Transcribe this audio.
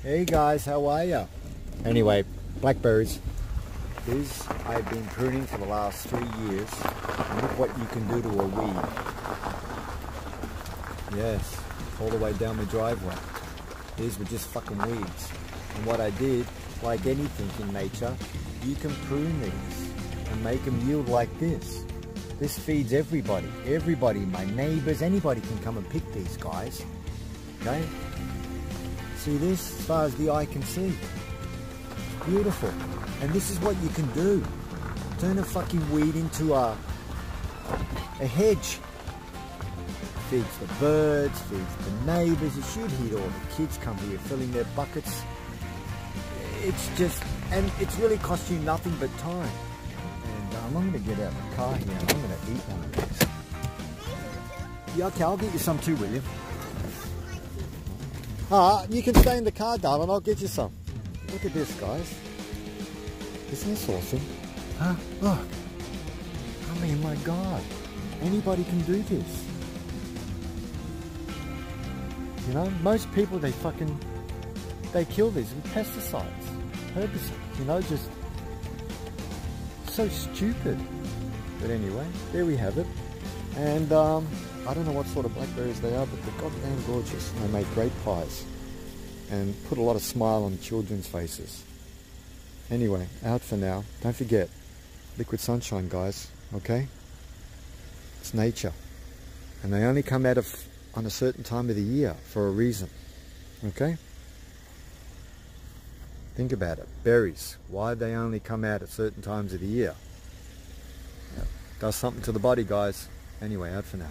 Hey guys, how are ya? Anyway, blackberries. These I've been pruning for the last three years. And look what you can do to a weed. Yes, all the way down the driveway. These were just fucking weeds. And what I did, like anything in nature, you can prune these and make them yield like this. This feeds everybody. Everybody, my neighbors, anybody can come and pick these guys. Okay? This? As far as the eye can see. Beautiful. And this is what you can do. Turn a fucking weed into a, a hedge. Feeds the birds, feeds the neighbors. It should hit all the kids come here filling their buckets. It's just, and it's really cost you nothing but time. And um, I'm going to get out of the car here I'm going to eat one of these. Yeah, okay, I'll get you some too, William. Ah, you can stay in the car, darling. I'll get you some. Look at this, guys. Isn't this awesome? Huh? Look. I mean, my God. Anybody can do this. You know, most people, they fucking, they kill these with pesticides, herbicides, you know, just so stupid. But anyway, there we have it. And um, I don't know what sort of blackberries they are, but they're goddamn gorgeous. They make great pies and put a lot of smile on children's faces. Anyway, out for now. Don't forget, liquid sunshine, guys, okay? It's nature. And they only come out of on a certain time of the year for a reason, okay? Think about it. Berries. Why they only come out at certain times of the year? Does something to the body, guys. Anyway, out for now.